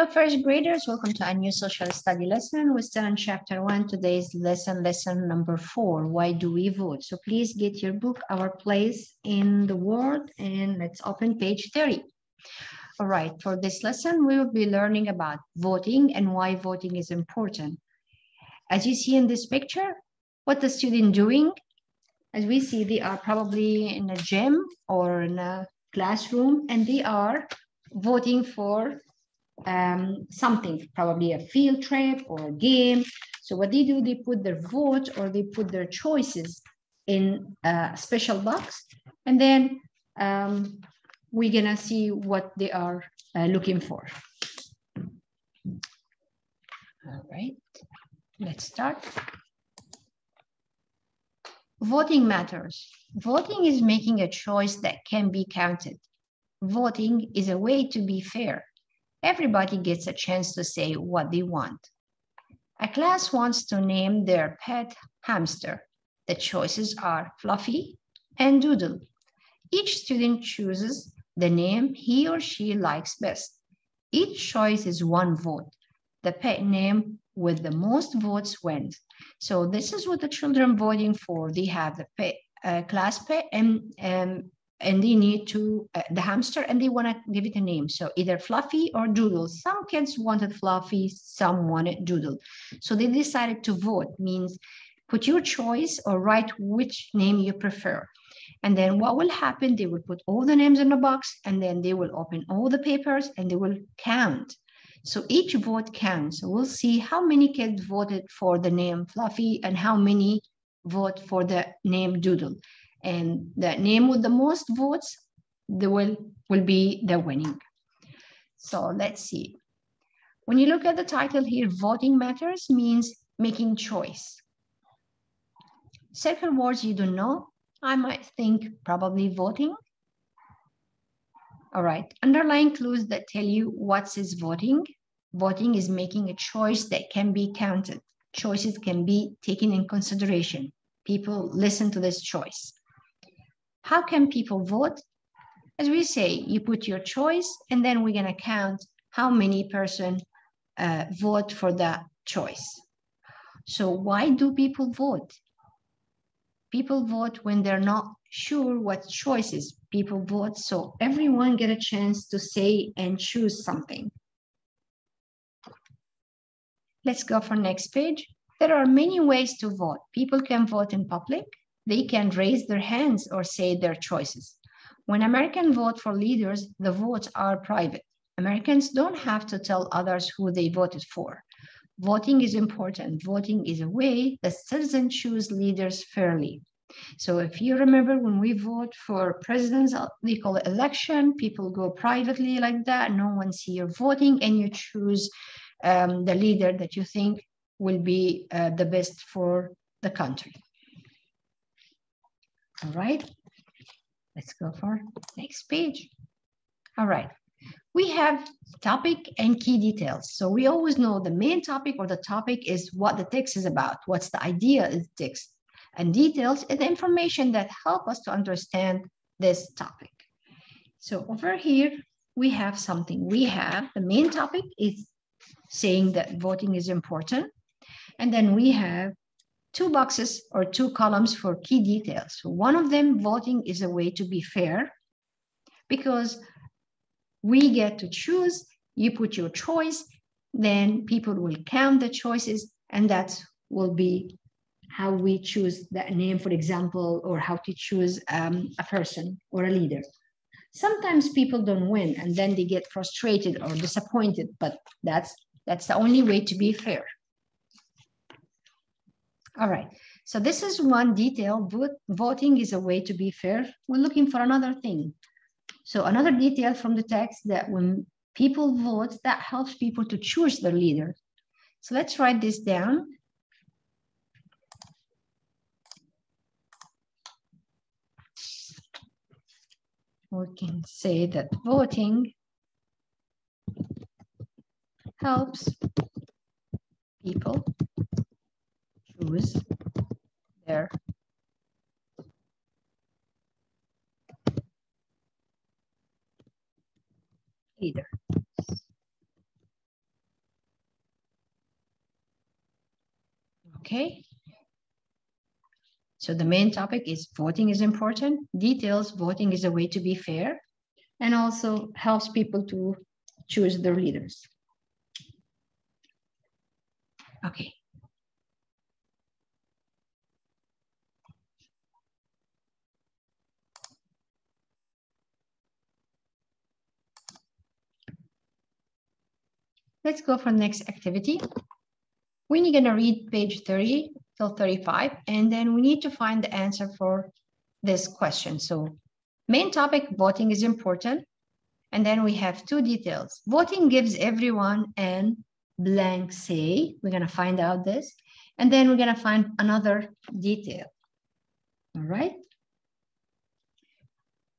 Hello, first graders. Welcome to a new social study lesson. We're still in chapter one. Today's lesson, lesson number four. Why do we vote? So please get your book, Our Place in the World, and let's open page 30. All right, for this lesson, we will be learning about voting and why voting is important. As you see in this picture, what the student doing? As we see, they are probably in a gym or in a classroom, and they are voting for um, something, probably a field trip or a game. So what they do, they put their vote or they put their choices in a special box. And then um, we're gonna see what they are uh, looking for. All right, let's start. Voting matters. Voting is making a choice that can be counted. Voting is a way to be fair everybody gets a chance to say what they want. A class wants to name their pet hamster. The choices are Fluffy and Doodle. Each student chooses the name he or she likes best. Each choice is one vote. The pet name with the most votes wins. So this is what the children voting for. They have the pet, uh, class pet and um, and they need to uh, the hamster and they want to give it a name. So either fluffy or doodle. Some kids wanted fluffy some wanted doodle. So they decided to vote means put your choice or write which name you prefer. And then what will happen they will put all the names in a box and then they will open all the papers and they will count. So each vote counts. So we'll see how many kids voted for the name fluffy and how many vote for the name doodle and the name with the most votes the will will be the winning. So let's see. When you look at the title here voting matters means making choice. Second words you don't know i might think probably voting. All right underlying clues that tell you what is voting. Voting is making a choice that can be counted. Choices can be taken in consideration. People listen to this choice how can people vote? As we say, you put your choice and then we're gonna count how many person uh, vote for that choice. So why do people vote? People vote when they're not sure what choices people vote. So everyone get a chance to say and choose something. Let's go for next page. There are many ways to vote. People can vote in public they can raise their hands or say their choices. When Americans vote for leaders, the votes are private. Americans don't have to tell others who they voted for. Voting is important. Voting is a way that citizens choose leaders fairly. So if you remember when we vote for call it election, people go privately like that, no one see your voting and you choose um, the leader that you think will be uh, the best for the country. All right, let's go for next page. All right, we have topic and key details. So we always know the main topic or the topic is what the text is about, what's the idea of the text, and details the information that help us to understand this topic. So over here, we have something. We have the main topic is saying that voting is important. And then we have two boxes or two columns for key details. So one of them, voting is a way to be fair because we get to choose, you put your choice, then people will count the choices and that will be how we choose that name, for example, or how to choose um, a person or a leader. Sometimes people don't win and then they get frustrated or disappointed, but that's that's the only way to be fair. All right. So this is one detail. Voting is a way to be fair. We're looking for another thing. So another detail from the text that when people vote, that helps people to choose their leader. So let's write this down. We can say that voting helps use there. Either. Okay. So the main topic is voting is important. Details, voting is a way to be fair and also helps people to choose their leaders. Okay. Let's go for the next activity. We're gonna read page 30 till 35, and then we need to find the answer for this question. So main topic, voting is important. And then we have two details. Voting gives everyone an blank say. We're gonna find out this. And then we're gonna find another detail. All right.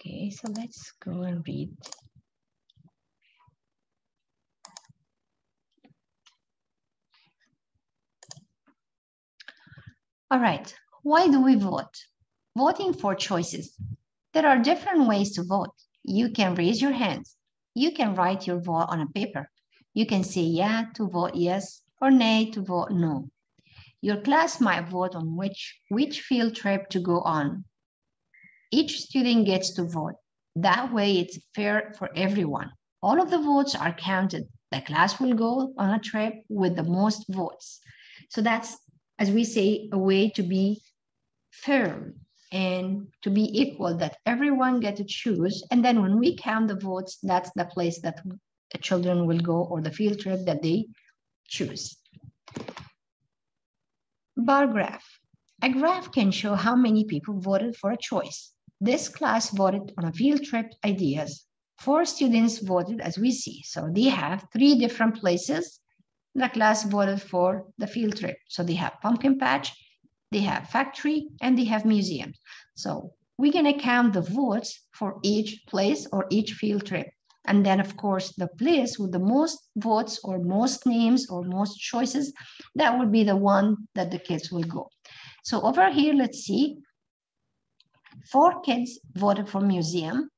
Okay, so let's go and read All right, why do we vote? Voting for choices. There are different ways to vote. You can raise your hands. You can write your vote on a paper. You can say yeah to vote yes or nay to vote no. Your class might vote on which, which field trip to go on. Each student gets to vote. That way it's fair for everyone. All of the votes are counted. The class will go on a trip with the most votes. So that's as we say, a way to be firm and to be equal, that everyone get to choose. And then when we count the votes, that's the place that the children will go or the field trip that they choose. Bar graph. A graph can show how many people voted for a choice. This class voted on a field trip ideas. Four students voted as we see. So they have three different places the class voted for the field trip. So they have pumpkin patch, they have factory, and they have museum. So we're gonna count the votes for each place or each field trip. And then of course, the place with the most votes or most names or most choices, that would be the one that the kids will go. So over here, let's see, four kids voted for museum.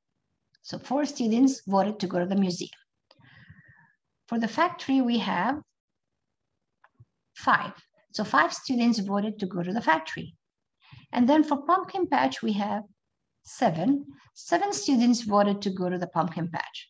So four students voted to go to the museum. For the factory, we have five. So five students voted to go to the factory. And then for pumpkin patch, we have seven. Seven students voted to go to the pumpkin patch.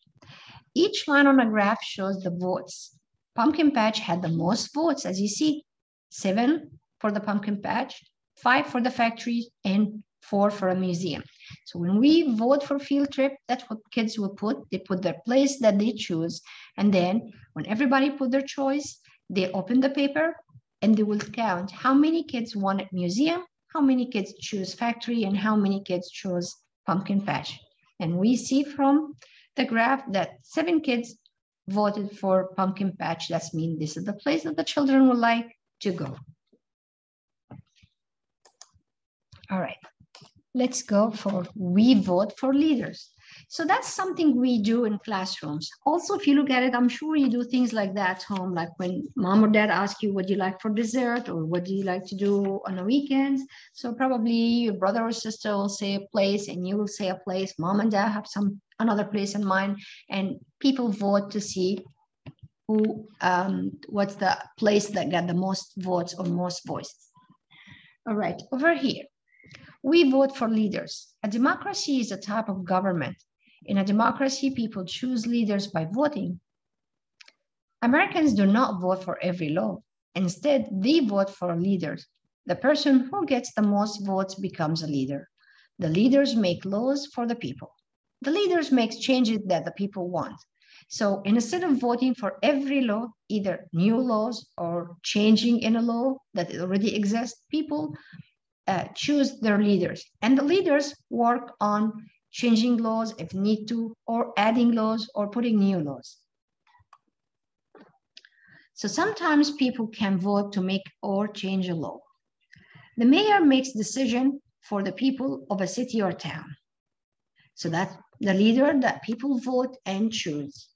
Each line on a graph shows the votes. Pumpkin patch had the most votes, as you see, seven for the pumpkin patch, five for the factory, and four for a museum. So when we vote for field trip, that's what kids will put. They put their place that they choose. And then when everybody put their choice, they open the paper and they will count how many kids wanted museum, how many kids choose factory, and how many kids chose pumpkin patch. And we see from the graph that seven kids voted for pumpkin patch. That's mean this is the place that the children would like to go. All right, let's go for we vote for leaders. So that's something we do in classrooms. Also, if you look at it, I'm sure you do things like that at home, like when mom or dad ask you what you like for dessert or what do you like to do on the weekends. So probably your brother or sister will say a place and you will say a place. Mom and dad have some another place in mind, and people vote to see who um, what's the place that got the most votes or most voices. All right, over here. We vote for leaders. A democracy is a type of government in a democracy, people choose leaders by voting. Americans do not vote for every law. Instead, they vote for leaders. The person who gets the most votes becomes a leader. The leaders make laws for the people. The leaders make changes that the people want. So instead of voting for every law, either new laws or changing in a law that already exists, people uh, choose their leaders. And the leaders work on changing laws if need to, or adding laws or putting new laws. So sometimes people can vote to make or change a law. The mayor makes decision for the people of a city or town. So that the leader that people vote and choose.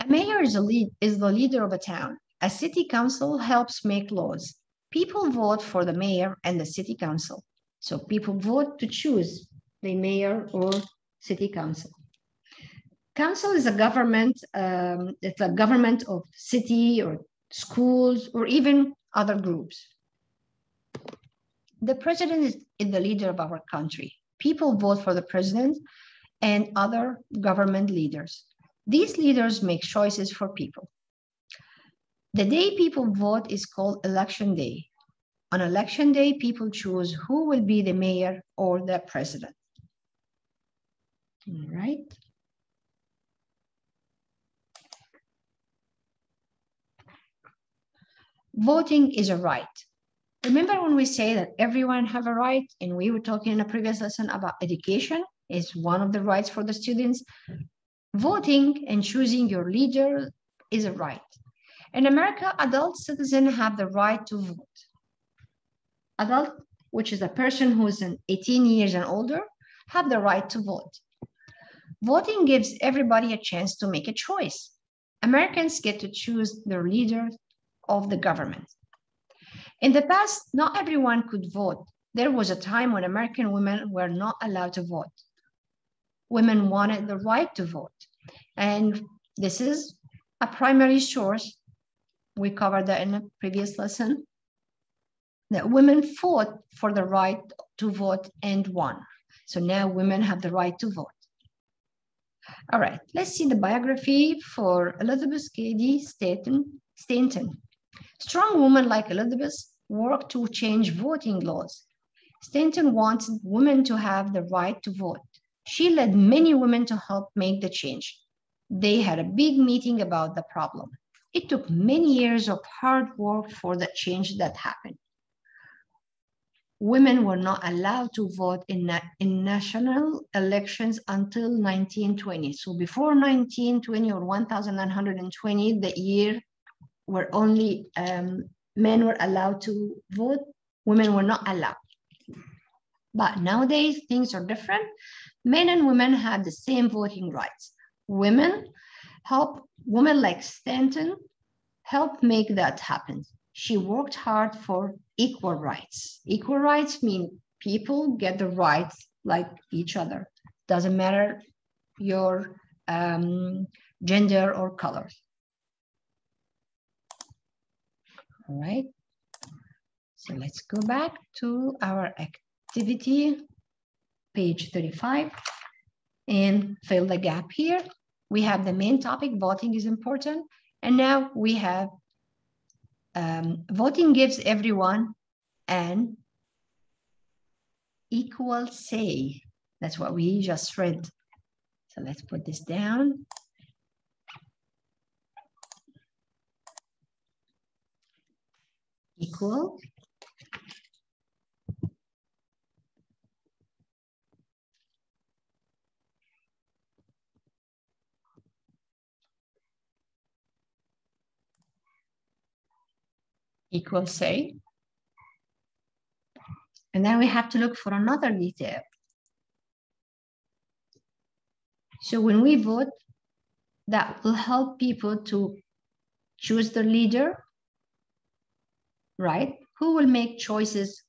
A mayor is, lead, is the leader of a town. A city council helps make laws people vote for the mayor and the city council. So people vote to choose the mayor or city council. Council is a government, um, it's a government of city or schools or even other groups. The president is, is the leader of our country. People vote for the president and other government leaders. These leaders make choices for people. The day people vote is called election day. On election day, people choose who will be the mayor or the president. All right. Voting is a right. Remember when we say that everyone have a right and we were talking in a previous lesson about education is one of the rights for the students. Voting and choosing your leader is a right. In America, adult citizens have the right to vote. Adult, which is a person who is 18 years and older, have the right to vote. Voting gives everybody a chance to make a choice. Americans get to choose their leader of the government. In the past, not everyone could vote. There was a time when American women were not allowed to vote. Women wanted the right to vote. And this is a primary source. We covered that in a previous lesson. That women fought for the right to vote and won. So now women have the right to vote. All right, let's see the biography for Elizabeth Cady Stanton. Stanton. Strong women like Elizabeth worked to change voting laws. Stanton wanted women to have the right to vote. She led many women to help make the change. They had a big meeting about the problem. It took many years of hard work for the change that happened. Women were not allowed to vote in, na in national elections until 1920. So before 1920 or 1920, the year where only um, men were allowed to vote, women were not allowed. But nowadays, things are different. Men and women have the same voting rights. Women help, women like Stanton help make that happen. She worked hard for equal rights. Equal rights mean people get the rights like each other. Doesn't matter your um, gender or color. All right. So let's go back to our activity, page 35, and fill the gap here. We have the main topic, voting is important. And now we have um, voting gives everyone an equal say. That's what we just read. So let's put this down. equal equal say. And then we have to look for another detail. So when we vote, that will help people to choose the leader right? Who will make choices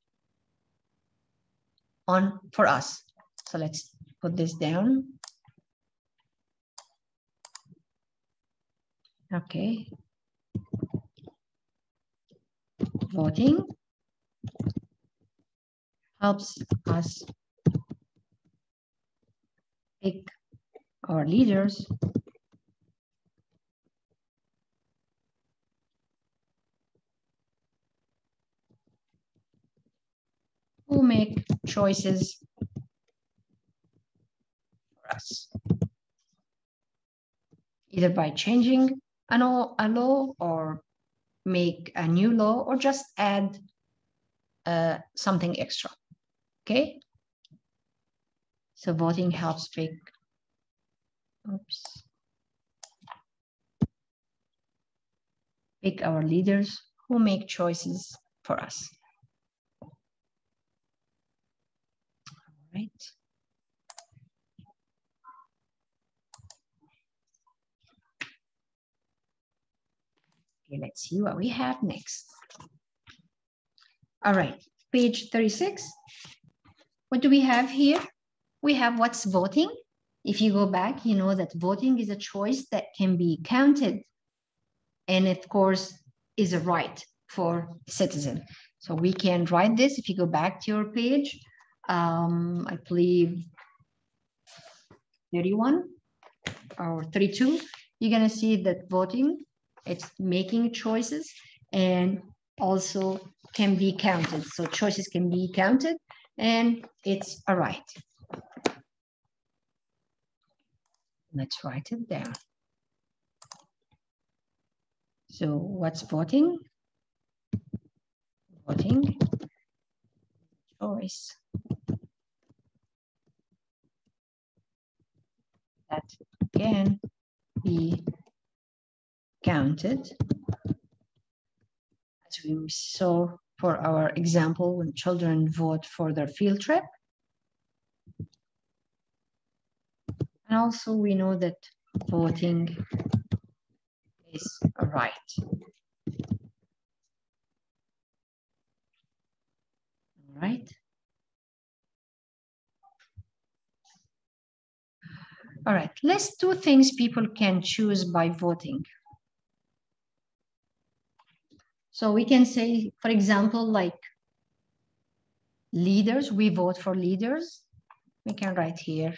on for us? So let's put this down. Okay. Voting helps us pick our leaders. Who make choices for us, either by changing an, a law or make a new law or just add uh, something extra, okay? So voting helps pick, oops, pick our leaders who make choices for us. right? Okay, let's see what we have next. All right, page 36. What do we have here? We have what's voting. if you go back, you know that voting is a choice that can be counted. And of course, is a right for citizen. So we can write this if you go back to your page. Um, I believe 31 or 32, you're gonna see that voting, it's making choices and also can be counted. So choices can be counted and it's a right. Let's write it down. So what's voting? Voting choice. That can be counted as we saw for our example when children vote for their field trip. And also we know that voting is a right. All right. All right, let's do things people can choose by voting. So we can say, for example, like leaders, we vote for leaders. We can write here.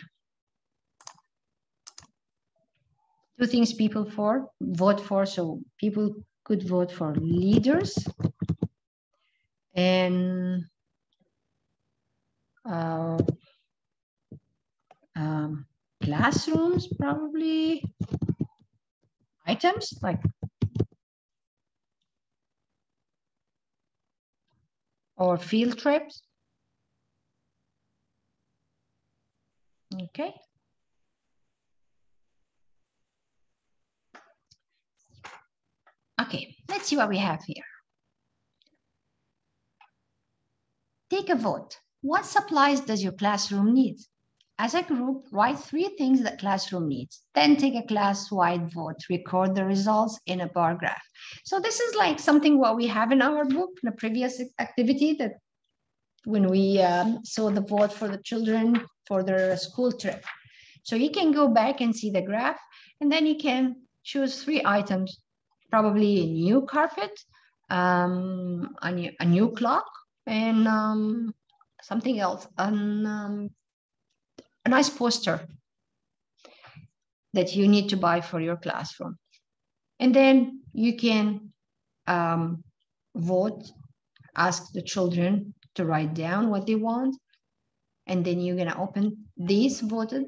Two things people for vote for. So people could vote for leaders and uh, um, classrooms, probably items like or field trips. Okay. Okay, let's see what we have here. Take a vote. What supplies does your classroom need? As a group, write three things that classroom needs. Then take a class-wide vote. Record the results in a bar graph. So this is like something what we have in our book, in the previous activity that when we um, saw the vote for the children for their school trip. So you can go back and see the graph, and then you can choose three items, probably a new carpet, um, a, new, a new clock, and um, something else, an, um, a nice poster that you need to buy for your classroom. And then you can um, vote, ask the children to write down what they want. And then you're gonna open this voted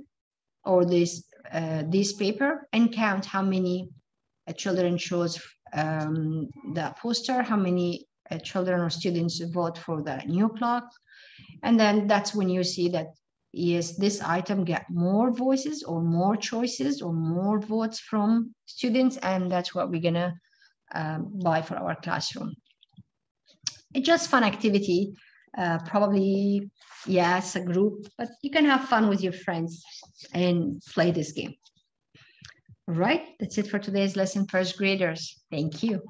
or this, uh, this paper and count how many uh, children chose um, the poster, how many uh, children or students vote for the new clock. And then that's when you see that yes, this item get more voices or more choices or more votes from students, and that's what we're gonna um, buy for our classroom. It's just fun activity, uh, probably, yes, a group, but you can have fun with your friends and play this game. All right, that's it for today's lesson, first graders. Thank you.